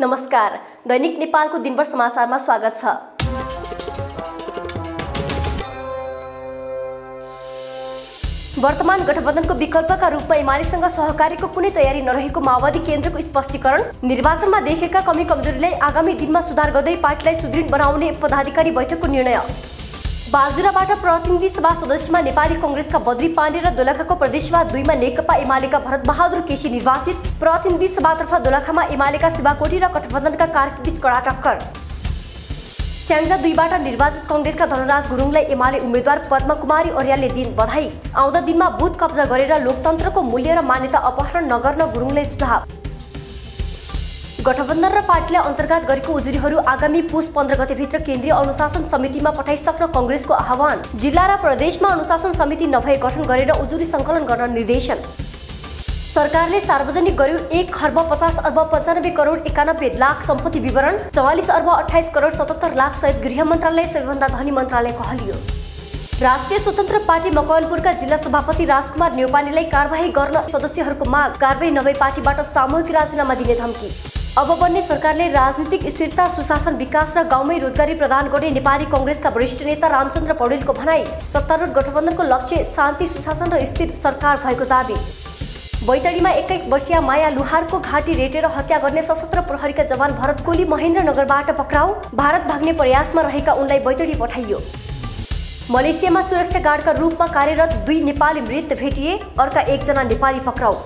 नमस्कार दैनिक नेपालको दिनभर समाचारमा स्वागत छ। वर्तमान गठबन्धनको विकल्पका रूपमा एमालेसँग सहकारीको कुनै तयारी नरहेको माओवादी केन्द्रको स्पष्टीकरण निर्वाचनमा देखेका कमी कमजोरीलाई आगामी दिनमा सुधार गर्दै पार्टीलाई सुदृढ बनाउने पदाधिकारी बैठकको निर्णय। बाजुराबाट प्रतिनिधि सभा सदस्यमा नेपाली कङ्ग्रेसका बद्री पाण्डे र दोलखाको प्रदेशमा दुईमा नेकपा एमालेका भरत बहादुर केसी निर्वाचित। प्रतिनिधि सभातर्फ दोलखामा एमालेका शिवाकोटी र गठबन्धनका कार्कीबीच कडा टक्कर। स्याङ्जा दुईबाट निर्वाचित कङ्ग्रेसका धनराज गुरुङलाई एमाले उम्मेद्वार पद्मकुमारी अर्यालले दिन बधाई। आउँदो दिनमा बुथ कब्जा गरेर लोकतन्त्रको मूल्य र मान्यता अपहरण नगर्न गुरुङलाई सुझाव। गठबन्धन र पार्टीलाई अन्तर्गत गरेको उजुरीहरू आगामी पुस पन्ध्र गतेभित्र केन्द्रीय अनुशासन समितिमा पठाइसक्न कङ्ग्रेसको आह्वान। जिल्ला र प्रदेशमा अनुशासन समिति नभए गठन गरेर उजुरी सङ्कलन गर्न निर्देशन। सरकारले सार्वजनिक गर्यो एक खर्ब पचास अर्ब पन्चानब्बे करोड एकानब्बे लाख सम्पत्ति विवरण चौवालिस अर्ब अठाइस करोड सतहत्तर लाख सहित गृह मन्त्रालय सबैभन्दा धनी मन्त्रालय कहलियो। राष्ट्रिय स्वतन्त्र पार्टी मकवानपुरका जिल्ला सभापति राजकुमार नेौपानेलाई कारवाही गर्न सदस्यहरूको माग कारवाही नभई पार्टीबाट सामूहिक राजीनामा दिने धम्की। अब बन्ने सरकारले राजनीतिक स्थिरता सुशासन विकास र गाउँमै रोजगारी प्रदान गर्ने नेपाली कङ्ग्रेसका वरिष्ठ नेता रामचन्द्र पौडेलको भनाई सत्तारूढ गठबन्धनको लक्ष्य शान्ति सुशासन र स्थिर सरकार भएको दावी। बैतडीमा एक्काइस वर्षीय माया लुहारको घाँटी रेटेर हत्या गर्ने सशस्त्र प्रहरीका जवान भरत कोली महेन्द्रनगरबाट पक्राउ भारत भाग्ने प्रयासमा रहेका उनलाई बैतडी पठाइयो। मलेसियामा सुरक्षा गार्डका रूपमा कार्यरत दुई नेपाली मृत भेटिए अर्का एकजना नेपाली पक्राउ।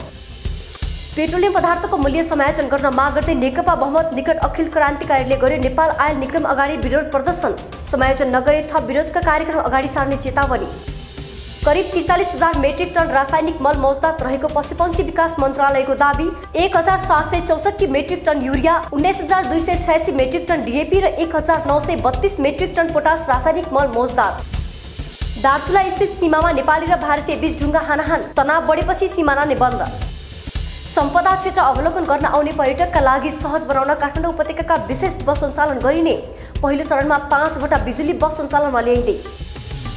पेट्रोलियम पदार्थको मूल्य समायोजन गर्न माग गर्दै नेकपा बहुमत निकट अखिल क्रान्तिकारीले गर्यो नेपाल आयल निगम अगाडि विरोध प्रदर्शन। समायोजन नगरे थप विरोधका कार्यक्रम अगाडि सार्ने चेतावनी। करिब त्रिचालिस हजार मेट्रिक टन रासायनिक मल मौजदात रहेको पशुपन्छी विकास मन्त्रालयको दावी एक हजार सात सय चौसठी मेट्रिक टन युरिया उन्नाइस हजार दुई सय छयासी मेट्रिक टन डिएपी र एक हजार नौ सय बत्तीस मेट्रिक टन पोटास रासायनिक मल मौजदात। दार्चुला स्थित सीमामा नेपाली र भारतीय बीच ढुङ्गा हानाहान तनाव बढेपछि सिमाना नै बन्द सम्पदा क्षेत्र अवलोकन गर्न आउने पर्यटकका लागि सहज बनाउन काठमाडौँ उपत्यकाका विशेष बस सञ्चालन गरिने पहिलो चरणमा पाँचवटा बिजुली बस सञ्चालनमा ल्याइँदै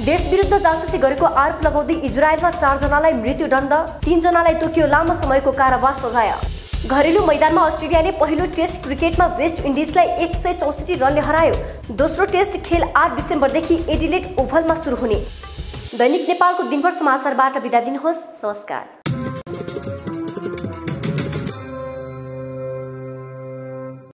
देश विरुद्ध जासुसी गरेको आरोप लगाउँदै इजरायलमा चारजनालाई मृत्युदण्ड तीनजनालाई तोकियो लामो समयको कारावास सजाय। घरेलु मैदानमा अस्ट्रेलियाले पहिलो टेस्ट क्रिकेटमा वेस्ट इन्डिजलाई एक सय चौसठी रनले हरायो। दोस्रो टेस्ट खेल आठ डिसेम्बरदेखि एडिलेट ओभलमा सुरु हुने। दैनिक नेपालको दिनभर समाचारबाट बिदा दिनुहोस्। नमस्कार।